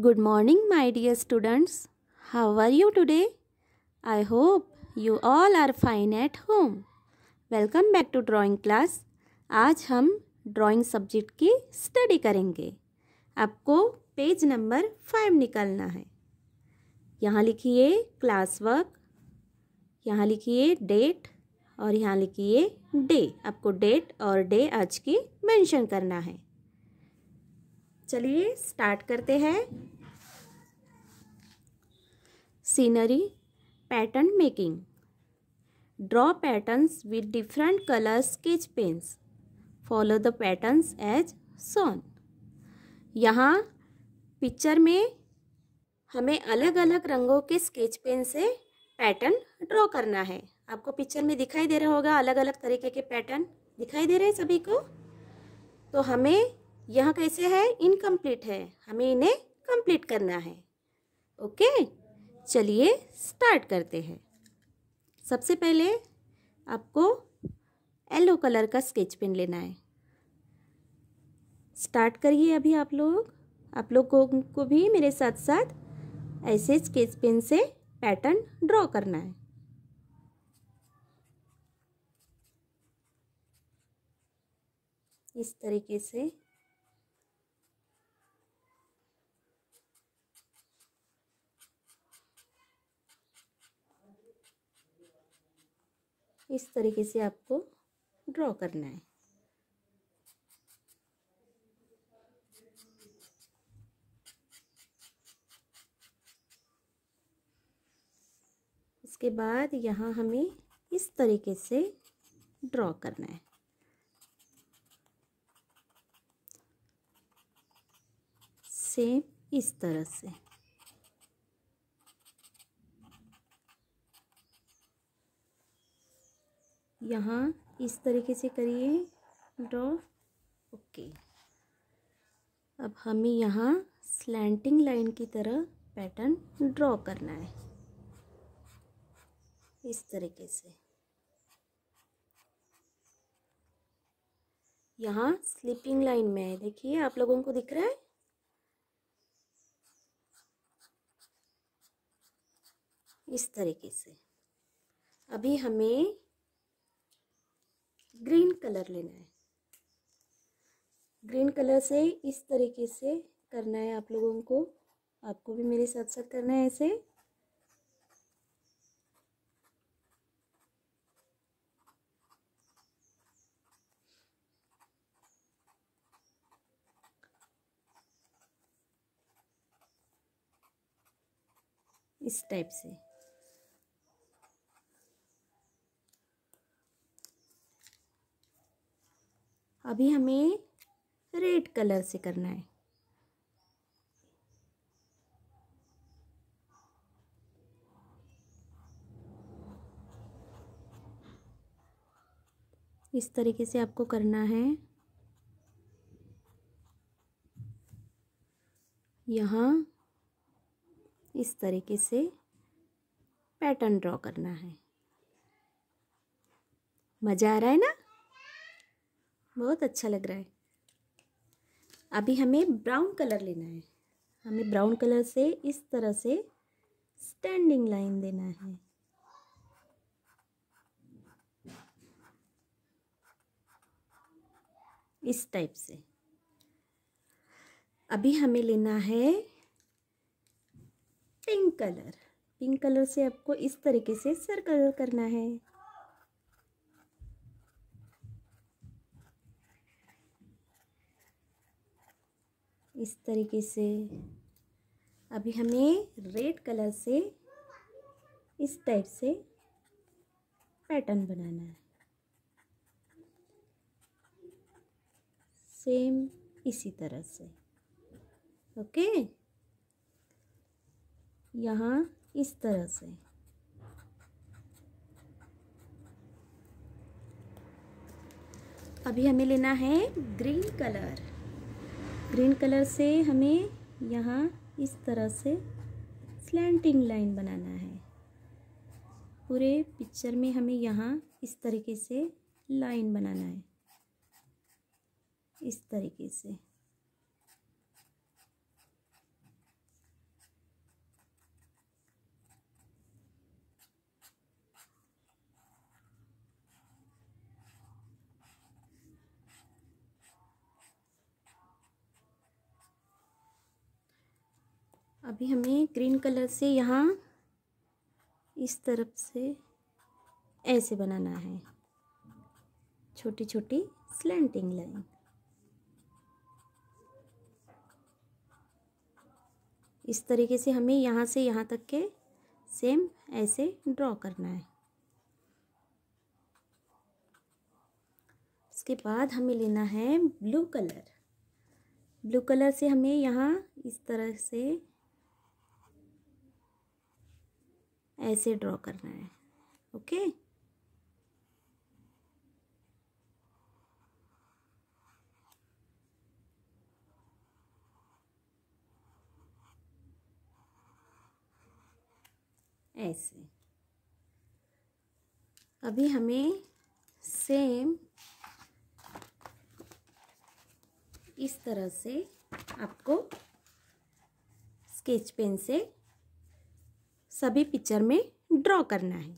Good morning, my dear students. How are you today? I hope you all are fine at home. Welcome back to drawing class आज हम drawing subject की study करेंगे आपको page number five निकालना है यहाँ लिखिए class work यहाँ लिखिए डेट और यहाँ लिखिए डे आपको डेट और डे आज की मेंशन करना है चलिए स्टार्ट करते हैं। Scenery pattern making draw patterns with different colour sketch pens follow the patterns as shown यहाँ पिक्चर में हमें अलग अलग रंगों के स्केच पेन से पैटर्न ड्रॉ करना है। आपको पिक्चर में दिखाई दे रहा होगा अलग अलग तरीके के पैटर्न दिखाई दे रहे हैं सभी को। तो हमें यह कैसे है? इनकम्प्लीट है। हमें इन्हें कंप्लीट करना है। ओके? चलिए स्टार्ट करते हैं। सबसे पहले आपको येलो कलर का स्केच पेन लेना है। स्टार्ट करिए अभी आप लोग। आप लोगों को भी मेरे साथ साथ ऐसे स्केच पेन से पैटर्न ड्रॉ करना है। इस तरीके से इस तरीके से आपको ड्रॉ करना है। इसके बाद यहाँ हमें इस तरीके से ड्रॉ करना है। सेम इस तरह से। यहाँ इस तरीके से करिए ड्रॉ ओके अब हमें यहाँ स्लैंटिंग लाइन की तरह पैटर्न ड्रॉ करना है। इस तरीके से। यहाँ स्लीपिंग लाइन में है। देखिए, आप लोगों को दिख रहा है? इस तरीके से। अभी हमें ग्रीन कलर लेना है। ग्रीन कलर से इस तरीके से करना है आप लोगों को। आपको भी मेरे साथ साथ करना है ऐसे। इस टाइप से। अभी हमें रेड कलर से करना है। इस तरीके से आपको करना है। यहाँ इस तरीके से पैटर्न ड्रॉ करना है। मज़ा आ रहा है ना? बहुत अच्छा लग रहा है। अभी हमें ब्राउन कलर लेना है। हमें ब्राउन कलर से इस तरह से स्टैंडिंग लाइन देना है। इस टाइप से। अभी हमें लेना है पिंक कलर पिंक कलर से आपको इस तरीके से सर्कल करना है। इस तरीके से। अभी हमें रेड कलर से इस टाइप से पैटर्न बनाना है। सेम इसी तरह से। ओके यहाँ इस तरह से। अभी हमें लेना है ग्रीन कलर ग्रीन कलर से हमें यहाँ इस तरह से स्लैंटिंग लाइन बनाना है। पूरे पिक्चर में हमें यहाँ इस तरीके से लाइन बनाना है। इस तरीके से। अभी हमें ग्रीन कलर से यहाँ इस तरफ़ से ऐसे बनाना है। छोटी छोटी स्लैंटिंग लाइन इस तरीके से हमें यहाँ से यहाँ तक के सेम ऐसे ड्रॉ करना है। उसके बाद हमें लेना है ब्लू कलर ब्लू कलर से हमें यहाँ इस तरह से ऐसे ड्रॉ करना है, ओके? ऐसे। अभी हमें सेम इस तरह से आपको स्केच पेन से सभी पिक्चर में ड्रॉ करना है।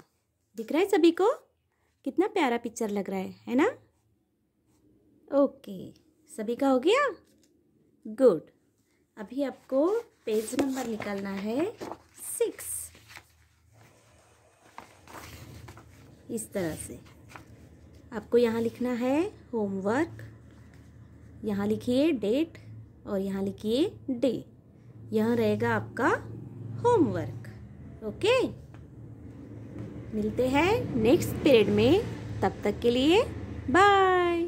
दिख रहा है सभी को? कितना प्यारा पिक्चर लग रहा है है ना? ओके सभी का हो गया? गुड अभी आपको पेज नंबर निकालना है सिक्स इस तरह से। आपको यहाँ लिखना है होमवर्क यहाँ लिखिए डेट और यहाँ लिखिए डे यहाँ रहेगा आपका होमवर्क ओके मिलते हैं नेक्स्ट पीरियड में. तब तक के लिए बाय